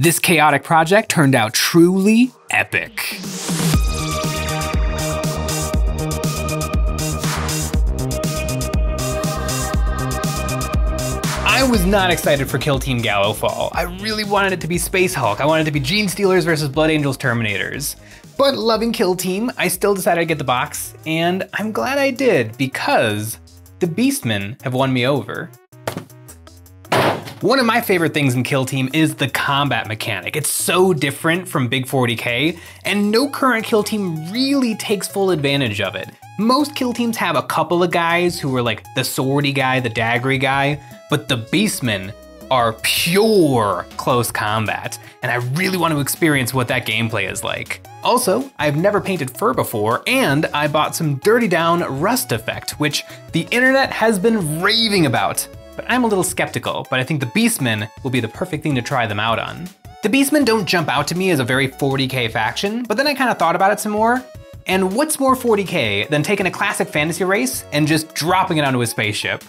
This chaotic project turned out truly epic. I was not excited for Kill Team Gallowfall. I really wanted it to be Space Hulk. I wanted it to be Genestealers versus Blood Angels Terminators. But loving Kill Team, I still decided to get the box, and I'm glad I did because the Beastmen have won me over. One of my favorite things in Kill Team is the combat mechanic. It's so different from Big 40k, and no current Kill Team really takes full advantage of it. Most Kill Teams have a couple of guys who are like the swordy guy, the daggery guy, but the Beastmen are pure close combat, and I really want to experience what that gameplay is like. Also, I've never painted fur before, and I bought some Dirty Down Rust Effect, which the internet has been raving about. I'm a little skeptical, but I think the Beastmen will be the perfect thing to try them out on. The Beastmen don't jump out to me as a very 40k faction, but then I kind of thought about it some more, and what's more 40k than taking a classic fantasy race and just dropping it onto a spaceship?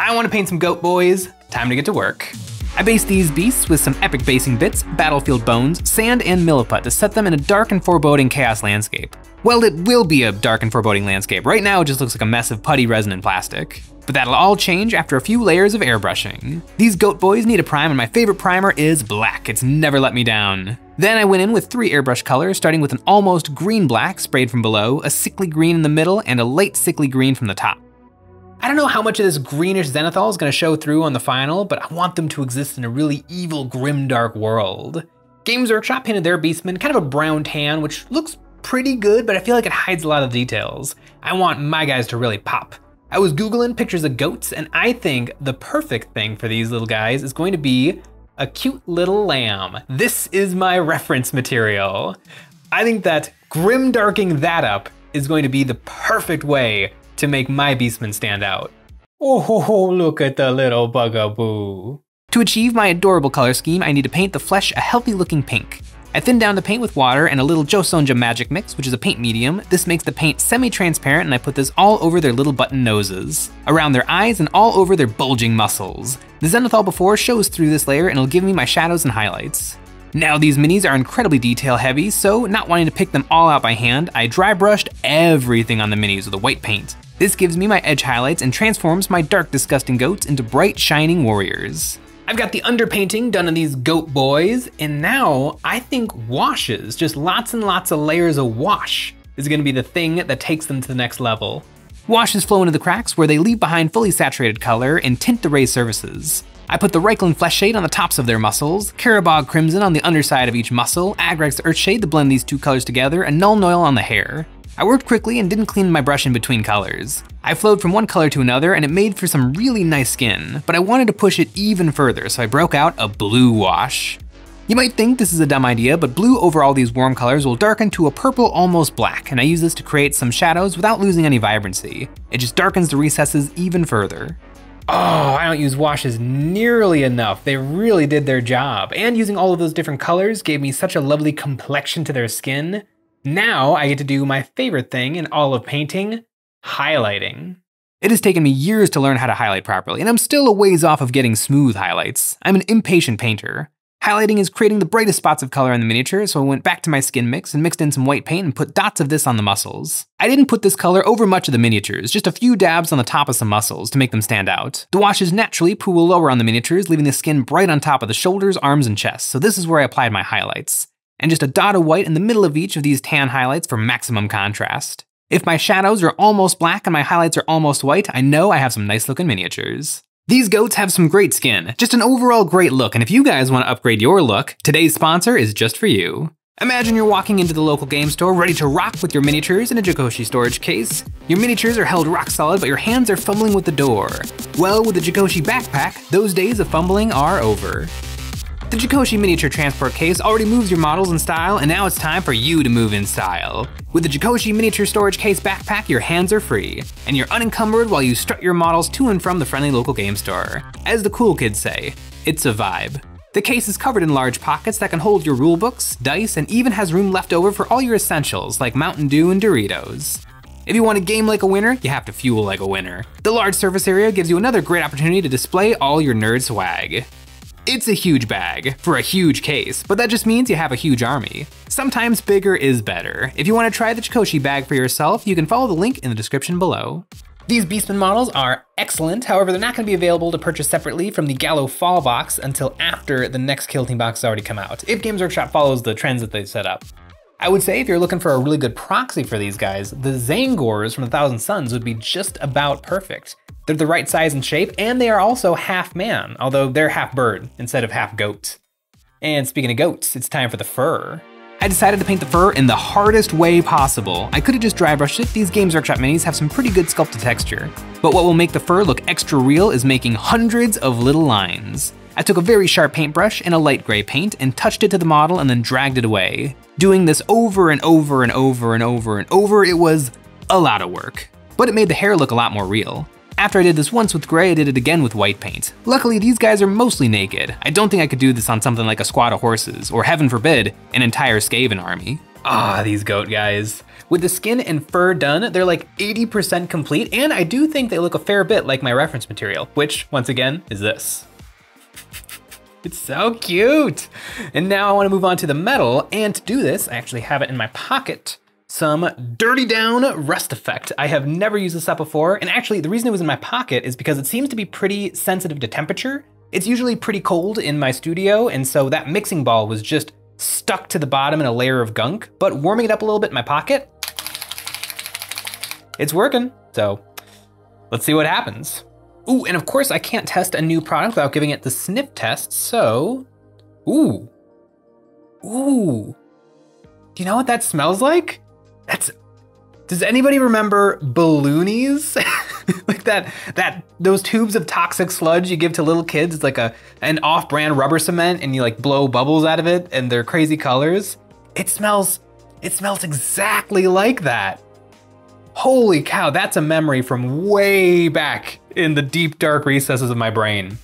I want to paint some goat boys, time to get to work. I based these beasts with some epic basing bits, battlefield bones, sand, and milliput to set them in a dark and foreboding chaos landscape. Well, it will be a dark and foreboding landscape. Right now, it just looks like a mess of putty resin and plastic. But that'll all change after a few layers of airbrushing. These goat boys need a prime, and my favorite primer is black. It's never let me down. Then I went in with three airbrush colors, starting with an almost green black sprayed from below, a sickly green in the middle, and a light sickly green from the top. I don't know how much of this greenish zenithal is going to show through on the final, but I want them to exist in a really evil, grim, dark world. Games Workshop painted their Beastman kind of a brown tan, which looks pretty good, but I feel like it hides a lot of details. I want my guys to really pop. I was Googling pictures of goats, and I think the perfect thing for these little guys is going to be a cute little lamb. This is my reference material. I think that grim darking that up is going to be the perfect way to make my Beastman stand out. Oh, look at the little bugaboo. To achieve my adorable color scheme, I need to paint the flesh a healthy looking pink. I thin down the paint with water and a little Jo Sonja Magic Mix, which is a paint medium. This makes the paint semi-transparent and I put this all over their little button noses, around their eyes and all over their bulging muscles. The Zenithal before shows through this layer and it'll give me my shadows and highlights. Now these minis are incredibly detail heavy, so not wanting to pick them all out by hand, I dry brushed everything on the minis with a white paint. This gives me my edge highlights and transforms my dark disgusting goats into bright shining warriors. I've got the underpainting done on these goat boys, and now I think washes, just lots and lots of layers of wash, is gonna be the thing that takes them to the next level. Washes flow into the cracks where they leave behind fully saturated color and tint the raised surfaces. I put the Reikland Flesh Shade on the tops of their muscles, Carroburg Crimson on the underside of each muscle, Agrax Earthshade to blend these two colors together, and Nuln Oil on the hair. I worked quickly and didn't clean my brush in between colors. I flowed from one color to another and it made for some really nice skin, but I wanted to push it even further, so I broke out a blue wash. You might think this is a dumb idea, but blue over all these warm colors will darken to a purple almost black, and I use this to create some shadows without losing any vibrancy. It just darkens the recesses even further. Oh, I don't use washes nearly enough. They really did their job. And using all of those different colors gave me such a lovely complexion to their skin. Now I get to do my favorite thing in all of painting, highlighting. It has taken me years to learn how to highlight properly, and I'm still a ways off of getting smooth highlights. I'm an impatient painter. Highlighting is creating the brightest spots of color in the miniature, so I went back to my skin mix and mixed in some white paint and put dots of this on the muscles. I didn't put this color over much of the miniatures, just a few dabs on the top of some muscles to make them stand out. The washes naturally pool lower on the miniatures, leaving the skin bright on top of the shoulders, arms, and chest, so this is where I applied my highlights and just a dot of white in the middle of each of these tan highlights for maximum contrast. If my shadows are almost black and my highlights are almost white, I know I have some nice looking miniatures. These goats have some great skin, just an overall great look, and if you guys want to upgrade your look, today's sponsor is just for you. Imagine you're walking into the local game store ready to rock with your miniatures in a Jucoci storage case. Your miniatures are held rock solid, but your hands are fumbling with the door. Well, with the Jucoci backpack, those days of fumbling are over. The Jucoci miniature transport case already moves your models in style, and now it's time for you to move in style. With the Jucoci miniature storage case backpack, your hands are free, and you're unencumbered while you strut your models to and from the friendly local game store. As the cool kids say, it's a vibe. The case is covered in large pockets that can hold your rulebooks, dice, and even has room left over for all your essentials like Mountain Dew and Doritos. If you want to game like a winner, you have to fuel like a winner. The large surface area gives you another great opportunity to display all your nerd swag. It's a huge bag for a huge case, but that just means you have a huge army. Sometimes bigger is better. If you want to try the Jucoci bag for yourself, you can follow the link in the description below. These Beastman models are excellent, however they're not going to be available to purchase separately from the Gallowfall box until after the next Kill Team box has already come out, if Games Workshop follows the trends that they set up. I would say if you're looking for a really good proxy for these guys, the Tzaangors from the Thousand Sons would be just about perfect. They're the right size and shape, and they are also half man, although they're half bird instead of half goat. And speaking of goats, it's time for the fur. I decided to paint the fur in the hardest way possible. I could have just dry brushed it, these Games Workshop minis have some pretty good sculpted texture. But what will make the fur look extra real is making hundreds of little lines. I took a very sharp paintbrush and a light gray paint and touched it to the model and then dragged it away. Doing this over and over and over and over and over, it was a lot of work. But it made the hair look a lot more real. After I did this once with gray, I did it again with white paint. Luckily, these guys are mostly naked. I don't think I could do this on something like a squad of horses, or heaven forbid, an entire Skaven army. Ah, these goat guys. With the skin and fur done, they're like 80% complete, and I do think they look a fair bit like my reference material, which, once again, is this. It's so cute. And now I wanna move on to the metal, and to do this, I actually have it in my pocket some Dirty Down Rust Effect. I have never used this up before, and actually the reason it was in my pocket is because it seems to be pretty sensitive to temperature. It's usually pretty cold in my studio, and so that mixing ball was just stuck to the bottom in a layer of gunk, but warming it up a little bit in my pocket, it's working, so let's see what happens. Ooh, and of course I can't test a new product without giving it the sniff test, so, ooh, ooh. Do you know what that smells like? That's. Does anybody remember balloonies? like that, that those tubes of toxic sludge you give to little kids. It's like a an off-brand rubber cement, and you like blow bubbles out of it, and they're crazy colors. It smells. It smells exactly like that. Holy cow, that's a memory from way back in the deep dark recesses of my brain.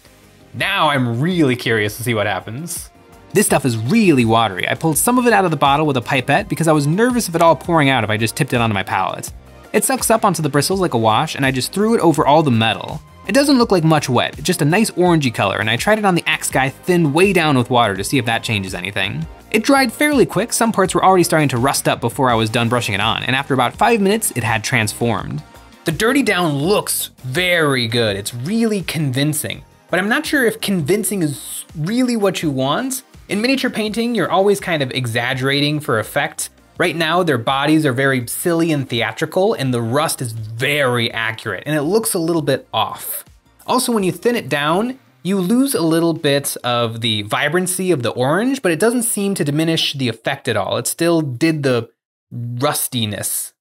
Now I'm really curious to see what happens. This stuff is really watery. I pulled some of it out of the bottle with a pipette because I was nervous of it all pouring out if I just tipped it onto my palette. It sucks up onto the bristles like a wash, and I just threw it over all the metal. It doesn't look like much wet, just a nice orangey color, and I tried it on the axe guy thinned way down with water to see if that changes anything. It dried fairly quick, some parts were already starting to rust up before I was done brushing it on, and after about 5 minutes, it had transformed. The Dirty Down looks very good, it's really convincing, but I'm not sure if convincing is really what you want, in miniature painting, you're always kind of exaggerating for effect. Right now, their bodies are very silly and theatrical, and the rust is very accurate, and it looks a little bit off. Also, when you thin it down, you lose a little bit of the vibrancy of the orange, but it doesn't seem to diminish the effect at all. It still did the rustiness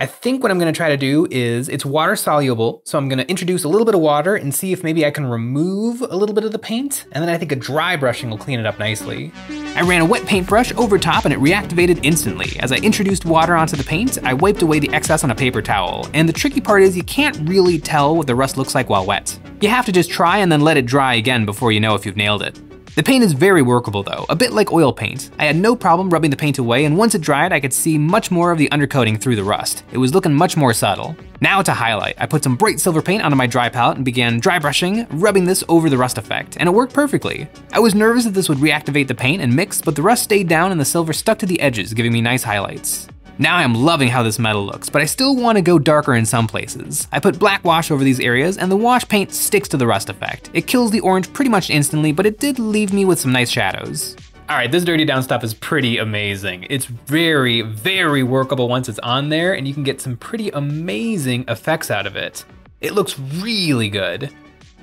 I think what I'm gonna try to do is, it's water soluble, so I'm gonna introduce a little bit of water and see if maybe I can remove a little bit of the paint, and then I think a dry brushing will clean it up nicely. I ran a wet paintbrush over top and it reactivated instantly. As I introduced water onto the paint, I wiped away the excess on a paper towel, and the tricky part is you can't really tell what the rust looks like while wet. You have to just try and then let it dry again before you know if you've nailed it. The paint is very workable though, a bit like oil paint. I had no problem rubbing the paint away and once it dried I could see much more of the undercoating through the rust. It was looking much more subtle. Now to highlight, I put some bright silver paint onto my dry palette and began dry brushing, rubbing this over the rust effect, and it worked perfectly. I was nervous that this would reactivate the paint and mix, but the rust stayed down and the silver stuck to the edges, giving me nice highlights. Now I'm loving how this metal looks, but I still want to go darker in some places. I put black wash over these areas, and the wash paint sticks to the rust effect. It kills the orange pretty much instantly, but it did leave me with some nice shadows. All right, this Dirty Down stuff is pretty amazing. It's very, very workable once it's on there, and you can get some pretty amazing effects out of it. It looks really good.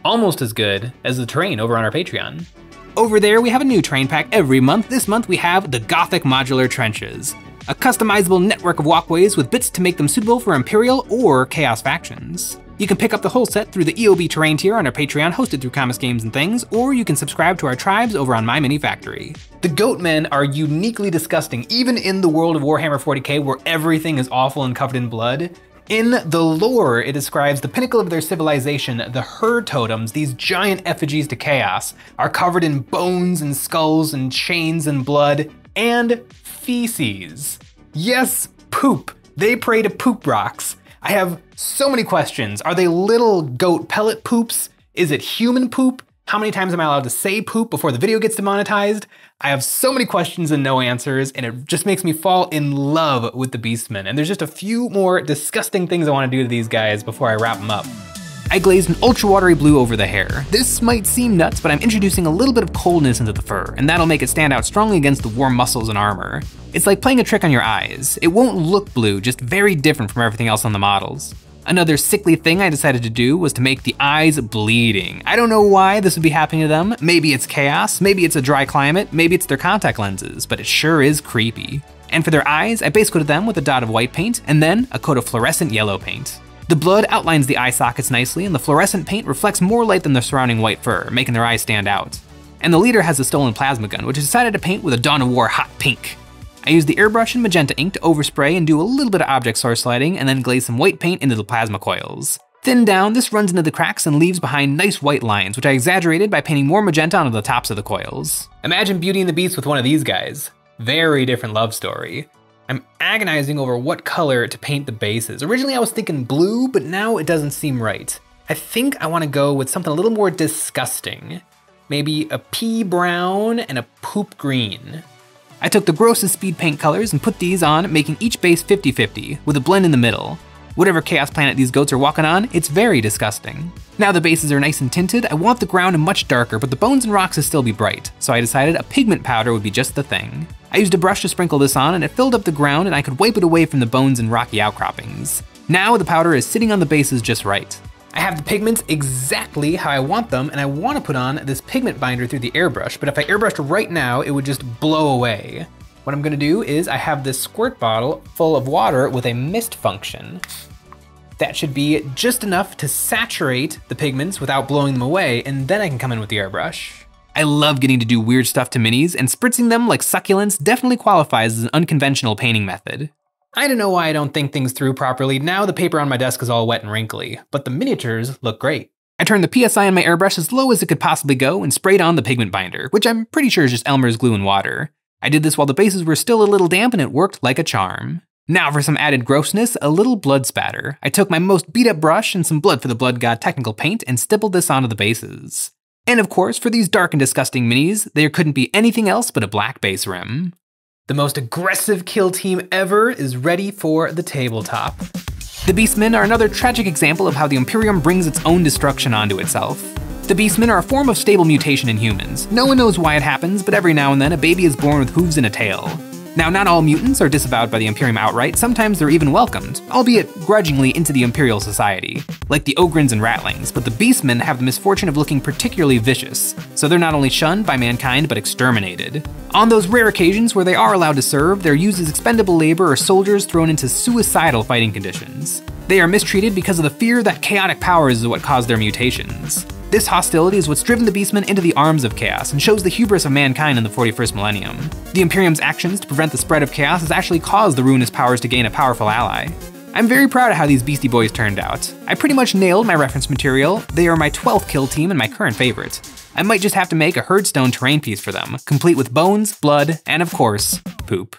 Almost as good as the terrain over on our Patreon. Over there, we have a new train pack every month. This month, we have the Gothic Modular Trenches a customizable network of walkways with bits to make them suitable for Imperial or Chaos factions. You can pick up the whole set through the EOB terrain tier on our Patreon hosted through Comics Games and Things, or you can subscribe to our tribes over on My Mini Factory. The Goatmen are uniquely disgusting, even in the world of Warhammer 40k where everything is awful and covered in blood. In the lore, it describes the pinnacle of their civilization, the Her Totems, these giant effigies to chaos, are covered in bones and skulls and chains and blood, and feces. Yes, poop. They pray to poop rocks. I have so many questions. Are they little goat pellet poops? Is it human poop? How many times am I allowed to say poop before the video gets demonetized? I have so many questions and no answers, and it just makes me fall in love with the Beastmen. And there's just a few more disgusting things I want to do to these guys before I wrap them up. I glazed an ultra watery blue over the hair. This might seem nuts, but I'm introducing a little bit of coldness into the fur, and that'll make it stand out strongly against the warm muscles and armor. It's like playing a trick on your eyes. It won't look blue, just very different from everything else on the models. Another sickly thing I decided to do was to make the eyes bleeding. I don't know why this would be happening to them. Maybe it's chaos, maybe it's a dry climate, maybe it's their contact lenses, but it sure is creepy. And for their eyes, I base coated them with a dot of white paint and then a coat of fluorescent yellow paint. The blood outlines the eye sockets nicely, and the fluorescent paint reflects more light than the surrounding white fur, making their eyes stand out. And the leader has a stolen plasma gun, which I decided to paint with a Dawn of War hot pink. I used the airbrush and magenta ink to overspray and do a little bit of object source lighting, and then glaze some white paint into the plasma coils. Thinned down, this runs into the cracks and leaves behind nice white lines, which I exaggerated by painting more magenta onto the tops of the coils. Imagine Beauty and the Beast with one of these guys. Very different love story. I'm agonizing over what color to paint the bases. Originally I was thinking blue, but now it doesn't seem right. I think I want to go with something a little more disgusting. Maybe a pea brown and a poop green. I took the grossest speed paint colors and put these on, making each base 50-50, with a blend in the middle. Whatever chaos planet these goats are walking on, it's very disgusting. Now the bases are nice and tinted, I want the ground much darker, but the bones and rocks to still be bright, so I decided a pigment powder would be just the thing. I used a brush to sprinkle this on and it filled up the ground and I could wipe it away from the bones and rocky outcroppings. Now the powder is sitting on the bases just right. I have the pigments exactly how I want them, and I want to put on this pigment binder through the airbrush, but if I airbrushed right now, it would just blow away. What I'm gonna do is I have this squirt bottle full of water with a mist function. That should be just enough to saturate the pigments without blowing them away, and then I can come in with the airbrush. I love getting to do weird stuff to minis, and spritzing them like succulents definitely qualifies as an unconventional painting method. I don't know why I don't think things through properly. Now the paper on my desk is all wet and wrinkly, but the miniatures look great. I turned the PSI on my airbrush as low as it could possibly go and sprayed on the pigment binder, which I'm pretty sure is just Elmer's glue and water. I did this while the bases were still a little damp and it worked like a charm. Now for some added grossness, a little blood spatter. I took my most beat up brush and some blood for the blood god technical paint and stippled this onto the bases. And of course, for these dark and disgusting minis, there couldn't be anything else but a black base rim. The most aggressive kill team ever is ready for the tabletop. The Beastmen are another tragic example of how the Imperium brings its own destruction onto itself. The Beastmen are a form of stable mutation in humans. No one knows why it happens, but every now and then a baby is born with hooves and a tail. Now, not all mutants are disavowed by the Imperium outright, sometimes they're even welcomed, albeit grudgingly into the Imperial society, like the Ogryns and Ratlings, but the Beastmen have the misfortune of looking particularly vicious, so they're not only shunned by mankind, but exterminated. On those rare occasions where they are allowed to serve, they're used as expendable labor or soldiers thrown into suicidal fighting conditions. They are mistreated because of the fear that chaotic powers is what caused their mutations. This hostility is what's driven the Beastmen into the arms of chaos and shows the hubris of mankind in the 41st millennium. The Imperium's actions to prevent the spread of chaos has actually caused the ruinous powers to gain a powerful ally. I'm very proud of how these Beastie Boys turned out. I pretty much nailed my reference material, they are my 12th kill team and my current favorite. I might just have to make a Herdstone terrain piece for them, complete with bones, blood, and of course, poop.